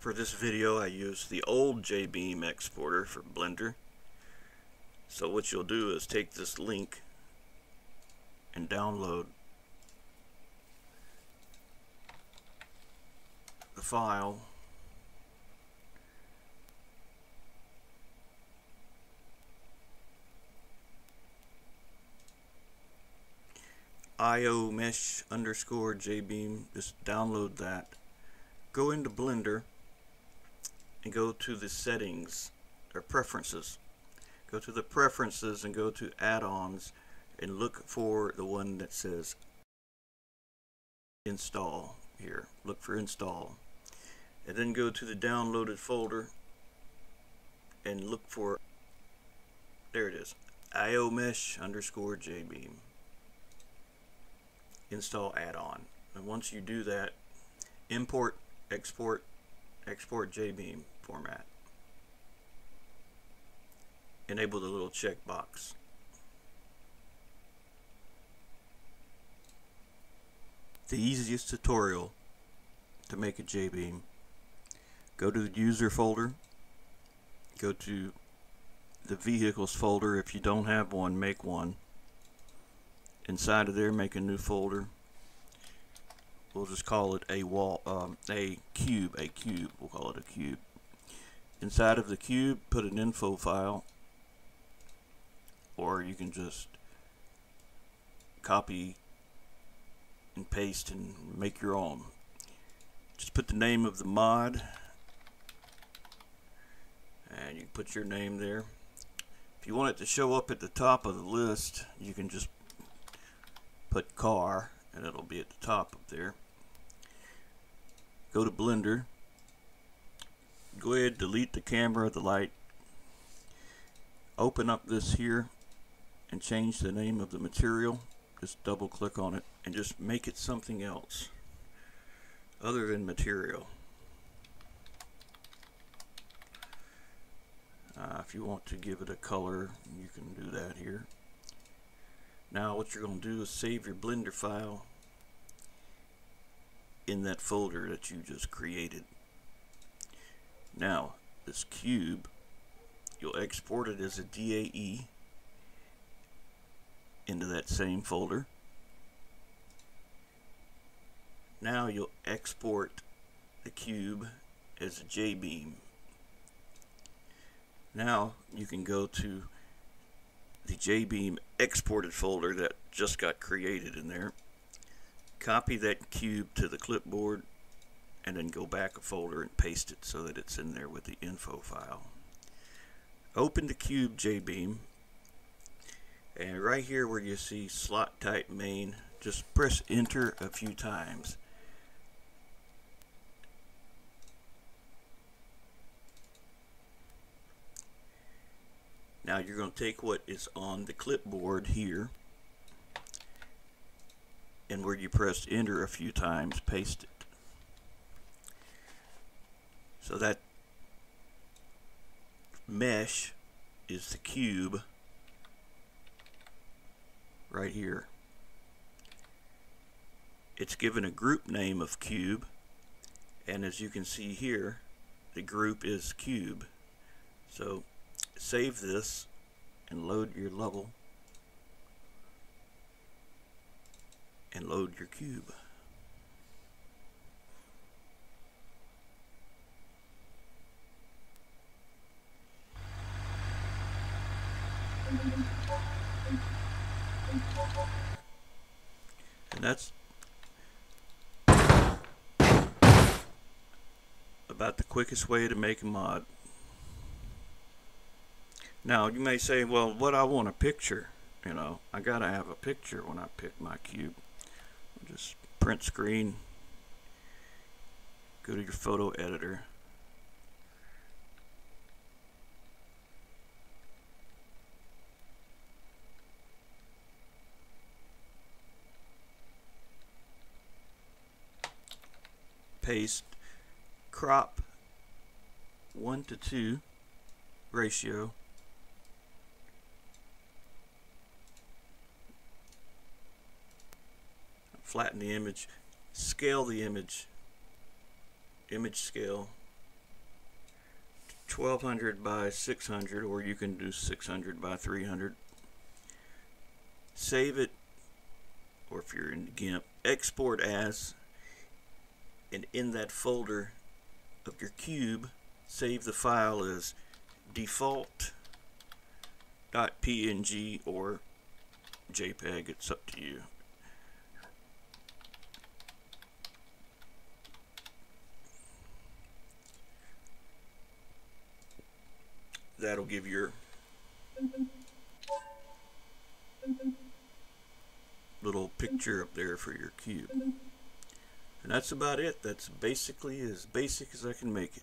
For this video I used the old J-Beam exporter for Blender. So what you'll do is take this link and download the file. IO mesh underscore JBeam just download that. Go into Blender and go to the settings or preferences. Go to the preferences and go to add-ons and look for the one that says install here. Look for install. And then go to the downloaded folder and look for there it is iomesh underscore JBeam. Install add-on. And once you do that import export export JBeam format. Enable the little checkbox the easiest tutorial to make a JBeam. Go to the user folder. Go to the vehicles folder. If you don't have one make one. Inside of there make a new folder we'll just call it a wall um, a cube a cube. We'll call it a cube. Inside of the cube put an info file or you can just copy and paste and make your own. Just put the name of the mod and you put your name there. If you want it to show up at the top of the list you can just put car and it'll be at the top up there go to blender go ahead delete the camera the light open up this here and change the name of the material. Just double click on it and just make it something else other than material. Uh, if you want to give it a color you can do that here. Now what you're going to do is save your blender file in that folder that you just created. Now this cube you'll export it as a DAE into that same folder. Now you'll export the cube as a JBeam. Now you can go to the JBeam exported folder that just got created in there copy that cube to the clipboard and then go back a folder and paste it so that it's in there with the info file. Open the cube JBeam. And right here where you see slot type main just press enter a few times. Now you're going to take what is on the clipboard here and where you pressed enter a few times, paste it. So that mesh is the cube right here. It's given a group name of cube and as you can see here the group is cube. So save this and load your level and load your cube. And that's about the quickest way to make a mod. Now you may say, well, what I want a picture, you know, I gotta have a picture when I pick my cube. Just print screen, go to your photo editor. Paste, crop 1 to 2 ratio flatten the image, scale the image, image scale 1200 by 600 or you can do 600 by 300 save it or if you're in GIMP export as and in that folder of your cube save the file as default.png or JPEG it's up to you that'll give your little picture up there for your cube. And that's about it. That's basically as basic as I can make it.